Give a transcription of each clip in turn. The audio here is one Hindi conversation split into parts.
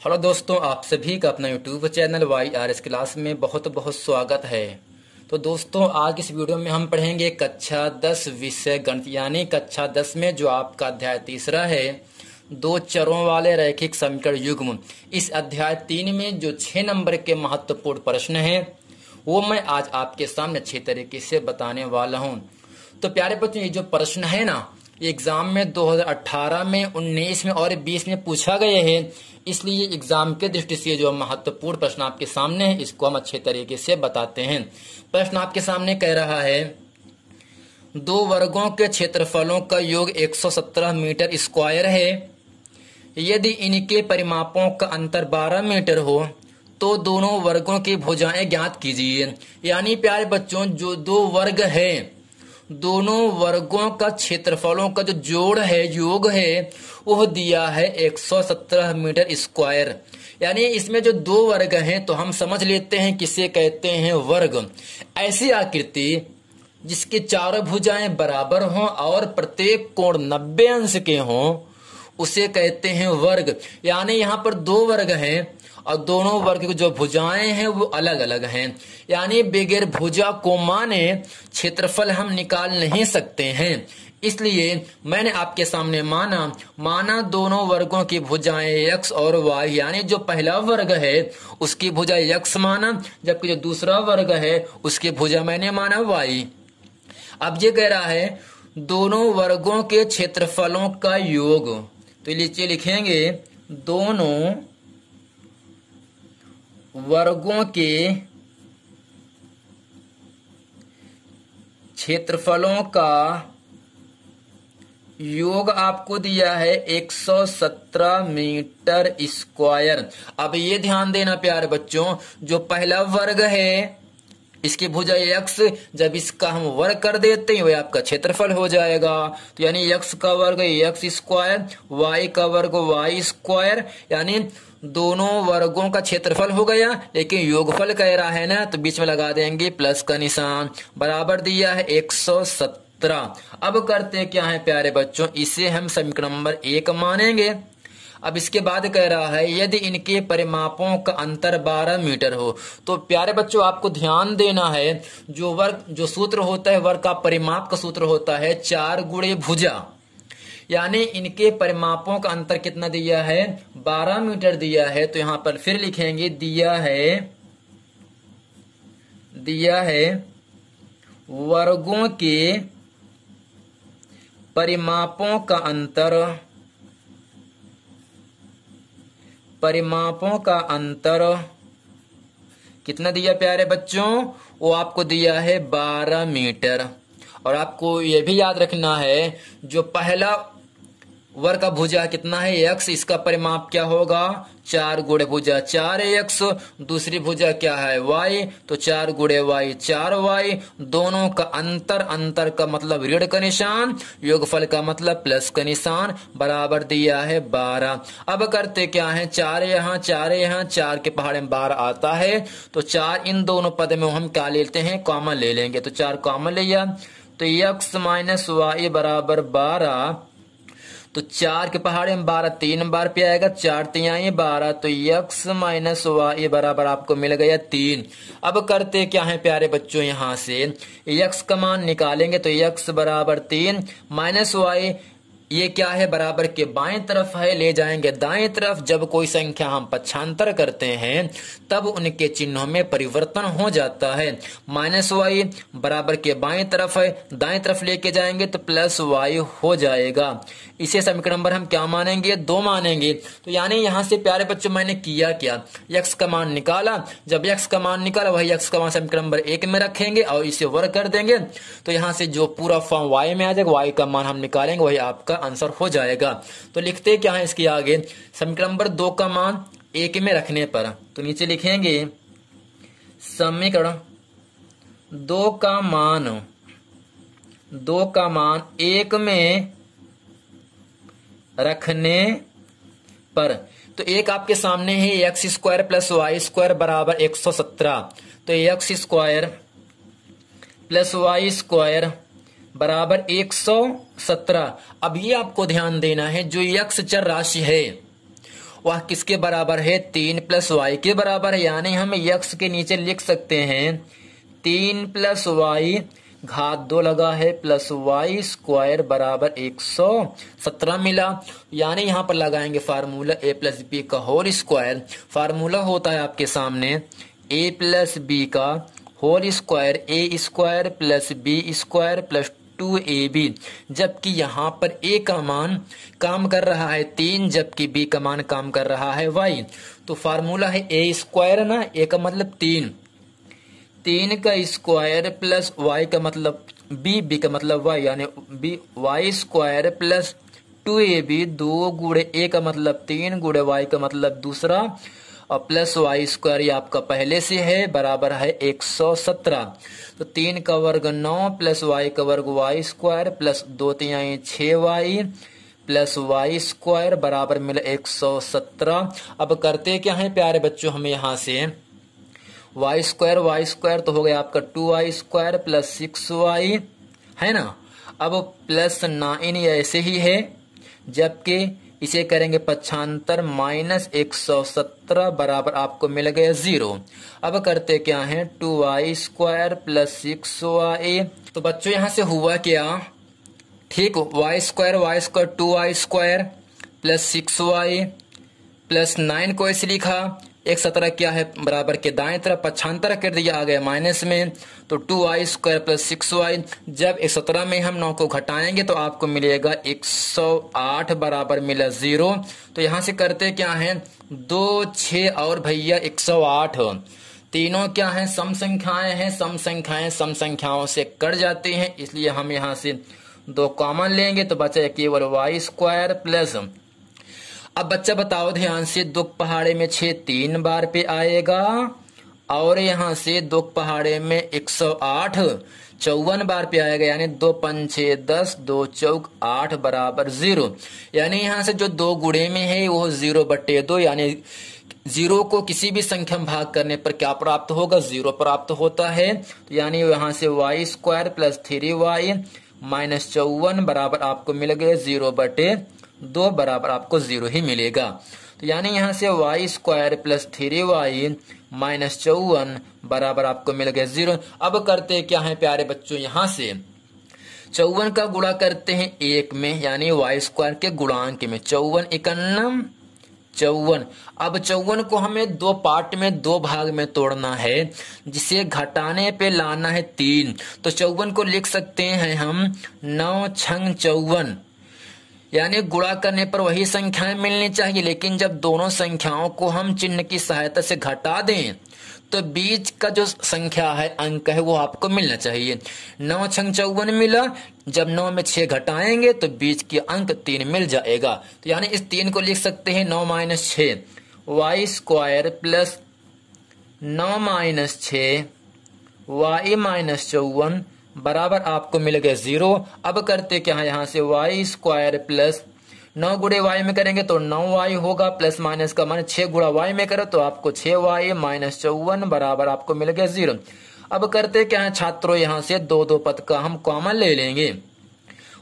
हेलो दोस्तों, आप सभी का अपना YouTube channel Y R S class में बहुत बहुत स्वागत है। तो दोस्तों, आज इस वीडियो में हम पढ़ेंगे कक्षा दस विषय गणित, यानी कक्षा दस में जो आपका अध्याय तीसरा है, दो चरों वाले रैखिक समीकरण युग्म। इस अध्याय तीन में जो छह नंबर के महत्वपूर्ण प्रश्न है, वो मैं आज आपके सामने अच्छे तरीके से बताने वाला हूँ। तो प्यारे बच्चों, ये जो प्रश्न है ना एग्ज़ाम में 2018 में 19 में और 20 में पूछा गया है। इसलिए एग्ज़ाम के दृष्टि से जो महत्वपूर्ण प्रश्न आपके सामने है, इसको हम अच्छे तरीके से बताते हैं। प्रश्न आपके सामने कह रहा है, दो वर्गों के क्षेत्रफलों का योग 117 मीटर स्क्वायर है। यदि इनके परिमापों का अंतर 12 मीटर हो तो दोनों वर्गों की भुजाएँ ज्ञात कीजिए। यानी प्यारे बच्चों, जो दो वर्ग है दोनों वर्गों का क्षेत्रफलों का जो जोड़ है, योग है, वह दिया है 117 मीटर स्क्वायर। यानी इसमें जो दो वर्ग हैं तो हम समझ लेते हैं किसे कहते हैं वर्ग। ऐसी आकृति, जिसके चारों भुजाएँ बराबर हों और प्रत्येक कोण नब्बे अंश के हों, उसे कहते हैं वर्ग। यानी यहाँ पर दो वर्ग हैं और दोनों वर्ग की जो भुजाएँ हैं वो अलग अलग हैं। यानी बगैर भुजा को माने क्षेत्रफल हम निकाल नहीं सकते हैं। इसलिए मैंने आपके सामने माना माना दोनों वर्गों की भुजाएँ यक्स और वाई यानी जो पहला वर्ग है, उसकी भुजा यक्स माना, जबकि जो दूसरा वर्ग है, उसकी भुजा मैंने माना वाई अब ये कह रहा है, दोनों वर्गों के क्षेत्रफलों का योग। तो नीचे लिखेंगे, दोनों वर्गों के क्षेत्रफलों का योग आपको दिया है 117 मीटर स्क्वायर। अब ये ध्यान देना प्यारे बच्चों, जो पहला वर्ग है इसकी भुजा यक्स जब इसका हम वर्ग कर देते हैं, वह आपका क्षेत्रफल हो जाएगा। तो यानी यक्स का वर्ग यक्स स्क्वायर, वाई का वर्ग, वाई स्क्वायर, यानी दोनों वर्गों का क्षेत्रफल हो गया, लेकिन योगफल कह रहा है ना तो बीच में लगा देंगे प्लस का निशान। बराबर दिया है 117 अब करते क्या है प्यारे बच्चों, इसे हम समीकरण नंबर एक मानेंगे। अब इसके बाद कह रहा है, यदि इनके परिमापों का अंतर 12 मीटर हो तो प्यारे बच्चों, आपको ध्यान देना है, जो वर्ग, जो सूत्र होता है, वर्ग का परिमाप का सूत्र होता है, चार गुड़े भुजा। यानी इनके परिमापों का अंतर कितना दिया है? 12 मीटर दिया है तो यहाँ पर फिर लिखेंगे, दिया है दिया है वर्गों के परिमापों का अंतर परिमापों का अंतर। कितना दिया प्यारे बच्चों? वो आपको दिया है 12 मीटर। और आपको यह भी याद रखना है, जो पहला वर्ग का भुजा कितना है? एक्स इसका परिमाप क्या होगा? चार गुड़े भुजा चार एक्स दूसरी भुजा क्या है वाई तो चार गुड़े वाई चार वाई दोनों का अंतर अंतर का मतलब ऋण का निशान, योगफल का मतलब प्लस का निशान, बराबर दिया है बारह। अब करते क्या है? चार यहाँ चार यहाँ, चार के पहाड़े में बारह आता है। तो चार इन दोनों पद में हम क्या लेते हैं? कॉमन ले लेंगे। तो चार कॉमन लिया। तो एक्स माइनस वाई बराबर बारह। तो चार के पहाड़े में बारह, तीन बार पे आएगा, चार तिहाई बारह तो यक्स माइनस वाई बराबर आपको मिल गया तीन। अब करते क्या है प्यारे बच्चों यहाँ से? यक्स का मान निकालेंगे तो यक्स बराबर तीन, माइनस वाई ये क्या है? बराबर के बाएँ तरफ़ है, ले जाएँगे दाएँ तरफ़। जब कोई संख्या हम पक्षांतर करते हैं, तब उनके चिन्हों में परिवर्तन हो जाता है। माइनस वाई बराबर के बाएँ तरफ़ है, दाएँ तरफ़ लेके जाएँगे तो प्लस वाई हो जाएगा। इसे समीकरण नंबर हम क्या मानेंगे? दो मानेंगे। तो यानी यहाँ से प्यारे बच्चों, मैंने किया क्या? यक्स का मान निकाला। जब यक्स का मान निकाला, वही यक्स का मान समीकरण नंबर एक में रखेंगे और इसे वर्ग कर देंगे। तो यहाँ से जो पूरा फॉर्म वाई में आ जाएगा वाई का मान हम निकालेंगे, वही आपका आंसर हो जाएगा। तो लिखते क्या है इसके आगे? समीकरण नंबर दो का मान एक में रखने पर। तो नीचे लिखेंगे, समीकरण दो का मान, दो का मान एक में रखने पर। तो एक आपके सामने है X square plus Y square बराबर एक सौ सत्रह। तो X square plus Y square बराबर एक सौ सत्रह। अब ये आपको ध्यान देना है, जो यक्स चर राशि है, वह किसके बराबर है? तीन प्लस वाई के बराबर है। यानी हम यक्स के नीचे लिख सकते हैं, तीन प्लस वाई घात दो लगा है, प्लस वाई स्क्वायर बराबर एक सौ सत्रह मिला। यानी यहाँ पर लगाएँगे फार्मूला ए प्लस बी का होल स्क्वायर। फार्मूला होता है आपके सामने, ए प्लस बी का whole square, A square plus B square plus two A B, जबकि यहाँ पर ए का मान काम कर रहा है तीन, जबकि बी का मान काम कर रहा है वाई। तो फार्मूला है ए स्क्वायर ना, ए का मतलब तीन। तीन का स्क्वायर प्लस वाई का मतलब बी बी का मतलब वाई, यानी B, Y square plus two A B दो गुड़े ए का मतलब तीन गुड़े वाई का मतलब दूसरा। और प्लस वाई स्क्वायर ये आपका पहले से है, बराबर है एक सौ सत्रह। तो तीन का वर्ग नौ, प्लस वाई का वर्ग वाई स्क्वायर, प्लस दो तिहाई छ वाई, प्लस वाई स्क्वायर बराबर मिला एक सौ सत्रह। अब करते क्या है प्यारे बच्चों हमें यहाँ से? वाई स्क्वायर वाई स्क्वायर तो हो गया आपका two Y square plus six Y, है ना? अब प्लस नाइन ऐसे ही है, जबकि इसे करेंगे पच्छांतर माइनस एक सौ सत्रह बराबर आपको मिल गया ज़ीरो। अब करते क्या है? Two Y square plus six Y तो बच्चों, यहाँ से हुआ क्या? ठीक Y square Y square, two Y square plus six Y plus nine को ऐसे लिखा। एक सत्रह क्या है बराबर के दाएँ तरफ़ पच्छांतर कर दिया आ गया माइनस में तो two Y square plus six Y, जब एक सत्रह में हम नौ को घटाएँगे तो आपको मिलेगा एक सौ आठ बराबर मिला ज़ीरो। तो यहाँ से करते क्या है? दो छ और भैया एक सौ आठ। तीनों क्या है? सम संख्याएँ हैं सम संख्याएँ सम संख्याओं से कट जाती हैं, इसलिए हम यहाँ से दो कॉमन लेंगे तो बचा केवल वाई स्क्वायर प्लस अब बच्चा बताओ, ध्यान से, दुख पहाड़े में छह तीन बार पे आएगा। और यहाँ से दुख पहाड़े में एक सौ आठ, चौवन बार पे आएगा, यानी दो पंच दस, दो चौक आठ बराबर ज़ीरो। यानी यहाँ से जो दो गुड़े में है, वो ज़ीरो बटे दो, यानी ज़ीरो को किसी भी संख्या में भाग करने पर क्या प्राप्त होगा? ज़ीरो प्राप्त होता है। तो यानी यहाँ से Y square plus three Y minus चौवन बराबर आपको मिल गया ज़ीरो बटे दो बराबर आपको ज़ीरो ही मिलेगा। तो यानी यहाँ से Y square plus three Y minus चौवन बराबर आपको मिल गया ज़ीरो। अब करते क्या है प्यारे बच्चों यहाँ से? चौवन का गुणा करते हैं एक में, यानी वाई स्क्वायर के गुणांक में। चौवन इकन्नम, चौवन। अब चौवन को हमें दो पार्ट में, दो भाग में तोड़ना है, जिसे घटाने पे लाना है तीन। तो चौवन को लिख सकते हैं हम नौ छंग चौवन। यानी गुणा करने पर वही संख्याएँ मिलनी चाहिए, लेकिन जब दोनों संख्याओं को हम चिन्ह की सहायता से घटा दें तो बीच का जो संख्या है, अंक है, वो आपको मिलना चाहिए। नौ छंग चौवन मिला, जब नौ में छह घटाएँगे तो बीच के अंक तीन मिल जाएगा। तो यानी इस तीन को लिख सकते हैं, नौ माइनस छ वाई स्क्वायर प्लस नौ माइनस छ वाई माइनस चौवन बराबर आपको मिल गया ज़ीरो। अब करते क्या है यहाँ से वाई स्क्वायर प्लस नौ गुड़े वाई में करेंगे तो नौ वाई होगा प्लस माइनस का मान छह गुड़ा वाई में करो तो आपको छह वाई माइनस चौवन बराबर आपको मिल गया ज़ीरो। अब करते क्या है छात्रों यहाँ से दो दो पद का हम कॉमन ले लेंगे।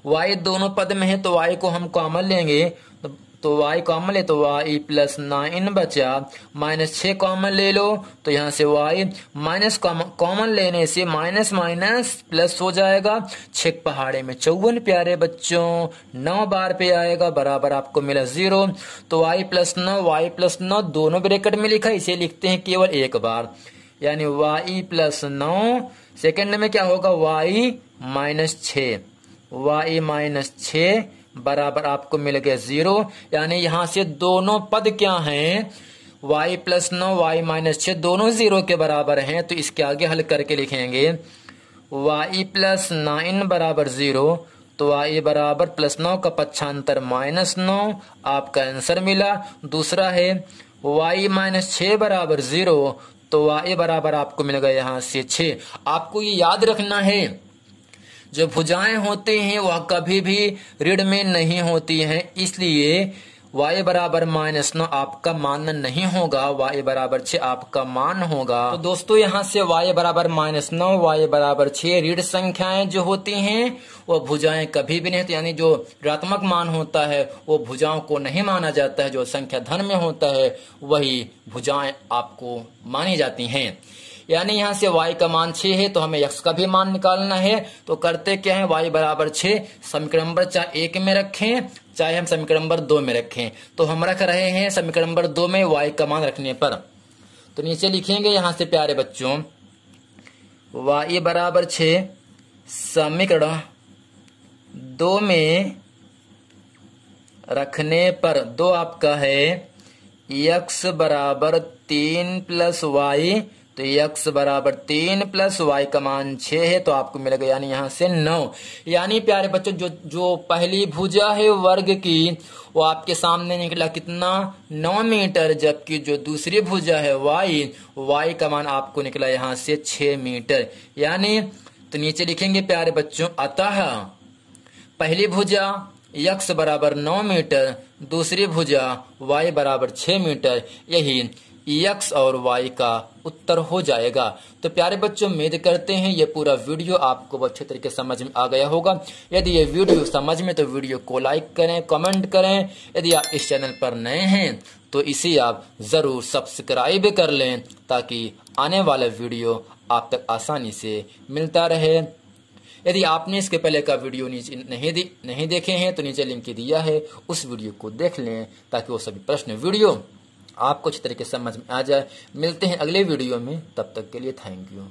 वाई दोनों पद में है तो वाई को हम कॉमन लेंगे। तो y कॉमन ले तो y प्लस नाइन बचा। माइनस छ कॉमन ले लो तो यहाँ से y माइनस कॉमन लेने से माइनस माइनस प्लस हो जाएगा। छेक पहाड़े में चौवन, प्यारे बच्चों, नौ बार पे आएगा, बराबर आपको मिला ज़ीरो तो y प्लस नौ वाई प्लस नौ, दोनों ब्रेकेट में लिखा, इसे लिखते हैं केवल एक बार। यानी y प्लस नौ सेकेंड में क्या होगा? y माइनस छ वाई माइनस छ बराबर आपको मिल गया ज़ीरो। यानी यहाँ से दोनों पद क्या हैं? y प्लस नौ वाई माइनस छ दोनों ज़ीरो के बराबर हैं तो इसके आगे हल करके लिखेंगे। y प्लस नाइन बराबर ज़ीरो तो y बराबर प्लस नौ का पच्छांतर माइनस नौ, आपका आंसर मिला। दूसरा है, y माइनस छ बराबर ज़ीरो तो y बराबर आपको मिल गया यहाँ से छ आपको ये याद रखना है जो भुजाएँ होती हैं, वह कभी भी ऋण में नहीं होती हैं। इसलिए y बराबर माइनस नौ आपका मान नहीं होगा y बराबर छ आपका मान होगा। तो दोस्तों, यहाँ से y बराबर माइनस नौ वाई बराबर छ ऋण संख्याएँ जो होती हैं, वो भुजाएँ कभी भी नहीं यानी जो ऋणात्मक मान होता है, वो भुजाओं को नहीं माना जाता है। जो संख्या धन में होता है, वही भुजाएँ आपको मानी जाती हैं। यानी यहाँ से y का मान छह है तो हमें x का भी मान निकालना है। तो करते क्या है, y बराबर छह, समीकरण नंबर चाहे एक में रखें, चाहे हम समीकरण नंबर दो में रखें। तो हम रख रहे हैं समीकरण नंबर दो में y का मान रखने पर। तो नीचे लिखेंगे यहाँ से, प्यारे बच्चों, y बराबर छ समीकरण दो में रखने पर दो आपका है, x बराबर तीन प्लस वाई तो x बराबर तीन प्लस वाई का मान छ है तो आपको मिलेगा यानी यहाँ से नौ। यानी प्यारे बच्चों, जो जो पहली भुजा है वर्ग की, वो आपके सामने निकला कितना? नौ मीटर, जबकि जो दूसरी भुजा है वाई वाई का मान आपको निकला यहाँ से छ मीटर। यानी तो नीचे लिखेंगे प्यारे बच्चों, अतः पहली भुजा यक्स बराबर नौ मीटर, दूसरी भुजा वाई बराबर छ मीटर, यही एक्स और वाई का उत्तर हो जाएगा। तो प्यारे बच्चों उम्मीद करते हैं ये पूरा वीडियो आपको अच्छे तरीके समझ में आ गया होगा। यदि ये वीडियो समझ में तो वीडियो को लाइक करें कमेंट करें। यदि आप इस चैनल पर नए हैं तो इसे आप ज़रूर सब्सक्राइब कर लें ताकि आने वाला वीडियो आप तक आसानी से मिलता रहे। यदि आपने इसके पहले का वीडियो नहीं दे, नहीं देखे हैं तो नीचे लिंक दिया है उस वीडियो को देख लें ताकि वो सभी प्रश्न वीडियो आपको अच्छी तरीके से समझ में आ जाए। मिलते हैं अगले वीडियो में। तब तक के लिए थैंक यू